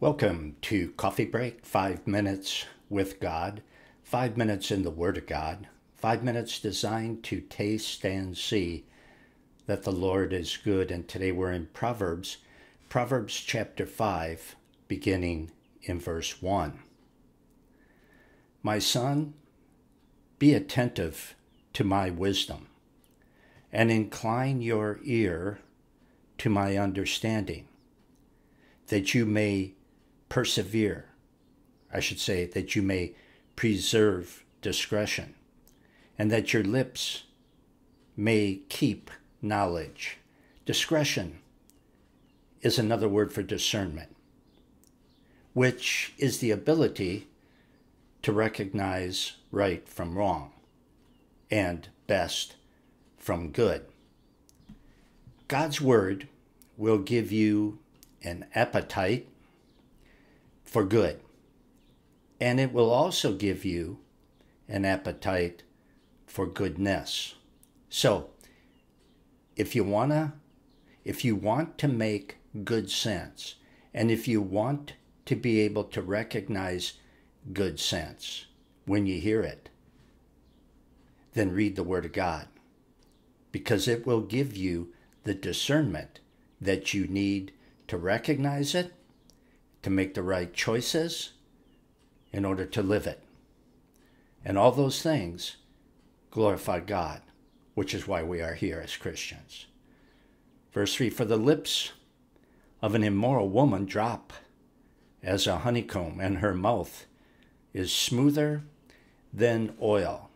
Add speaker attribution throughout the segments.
Speaker 1: Welcome to Coffee Break, five minutes with God, five minutes in the Word of God, five minutes designed to taste and see that the Lord is good. And today we're in Proverbs, Proverbs chapter 5, beginning in verse 1. My son, be attentive to my wisdom, and incline your ear to my understanding, that you may persevere. I should say that you may preserve discretion, and that your lips may keep knowledge. Discretion is another word for discernment, which is the ability to recognize right from wrong and best from good. God's Word will give you an appetite for good. And it will also give you an appetite for goodness. So, if you wanna if you want to make good sense and if you want to be able to recognize good sense when you hear it, then read the Word of God because it will give you the discernment that you need to recognize it to make the right choices in order to live it. And all those things glorify God, which is why we are here as Christians. Verse 3 For the lips of an immoral woman drop as a honeycomb, and her mouth is smoother than oil.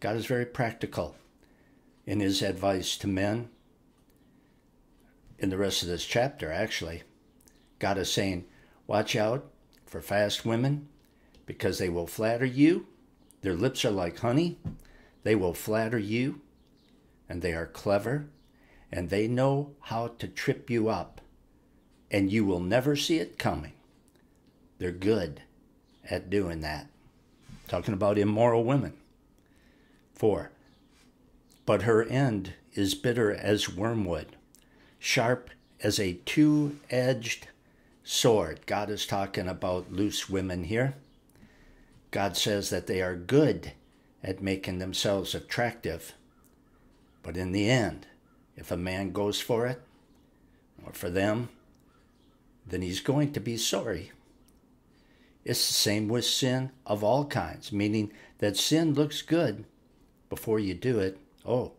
Speaker 1: God is very practical in his advice to men. In the rest of this chapter, actually, God is saying, Watch out for fast women because they will flatter you. Their lips are like honey. They will flatter you, and they are clever, and they know how to trip you up, and you will never see it coming. They're good at doing that. Talking about immoral women. Four, but her end is bitter as wormwood, sharp as a two edged sword. God is talking about loose women here. God says that they are good at making themselves attractive. But in the end, if a man goes for it, or for them, then he's going to be sorry. It's the same with sin of all kinds, meaning that sin looks good before you do it. Oh,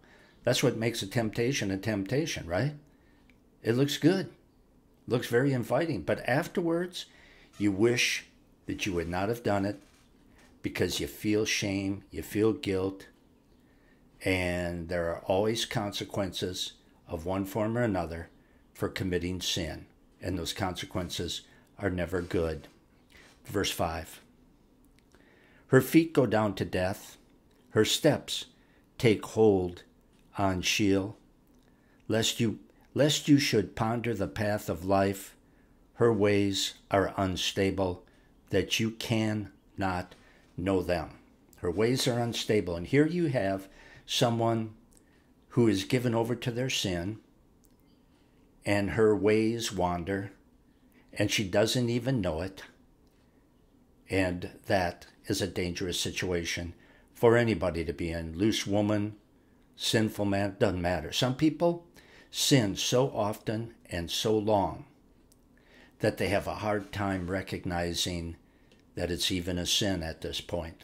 Speaker 1: that's what makes a temptation a temptation, right? It looks good looks very inviting. But afterwards, you wish that you would not have done it because you feel shame, you feel guilt, and there are always consequences of one form or another for committing sin. And those consequences are never good. Verse 5 Her feet go down to death, her steps take hold on Sheol, lest you lest you should ponder the path of life. Her ways are unstable, that you can not know them. Her ways are unstable. And here you have someone who is given over to their sin, and her ways wander, and she doesn't even know it. And that is a dangerous situation for anybody to be in. Loose woman, sinful man, doesn't matter. Some people, sin so often and so long that they have a hard time recognizing that it's even a sin at this point.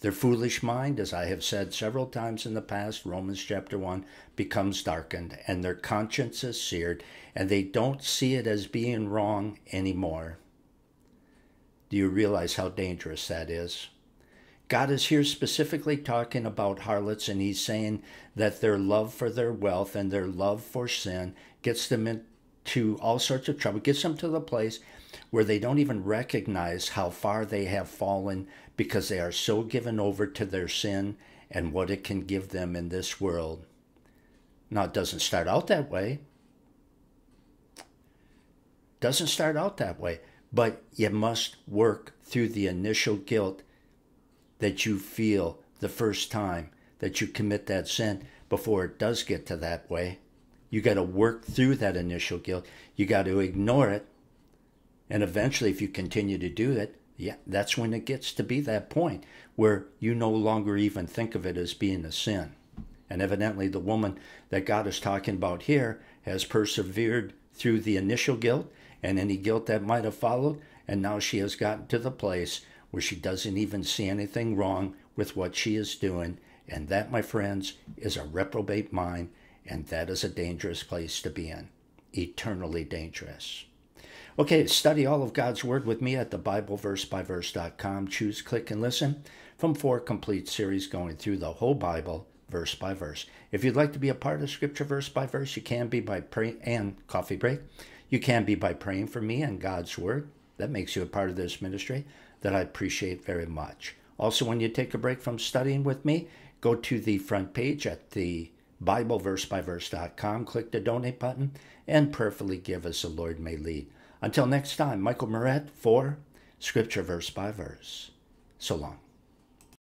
Speaker 1: Their foolish mind, as I have said several times in the past, Romans chapter 1, becomes darkened and their conscience is seared and they don't see it as being wrong anymore. Do you realize how dangerous that is? God is here specifically talking about harlots, and he's saying that their love for their wealth and their love for sin gets them into all sorts of trouble, gets them to the place where they don't even recognize how far they have fallen because they are so given over to their sin and what it can give them in this world. Now, it doesn't start out that way. Doesn't start out that way, but you must work through the initial guilt that you feel the first time that you commit that sin before it does get to that way. You got to work through that initial guilt. You got to ignore it And eventually, if you continue to do it, yeah, that's when it gets to be that point where you no longer even think of it as being a sin. And evidently, the woman that God is talking about here has persevered through the initial guilt and any guilt that might have followed. And now she has gotten to the place where she doesn't even see anything wrong with what she is doing. And that, my friends, is a reprobate mind, and that is a dangerous place to be in. Eternally dangerous. Okay, study all of God's Word with me at the BibleVerseByVerse.com. Choose, click, and listen from four complete series going through the whole Bible verse by verse. If you'd like to be a part of Scripture verse by verse, you can be by praying and coffee break. You can be by praying for me and God's Word. That makes you a part of this ministry that I appreciate very much. Also, when you take a break from studying with me, go to the front page at the BibleVerseByVerse.com, click the donate button, and prayerfully give as the Lord may lead. Until next time, Michael Meurett for Scripture Verse by Verse. So long.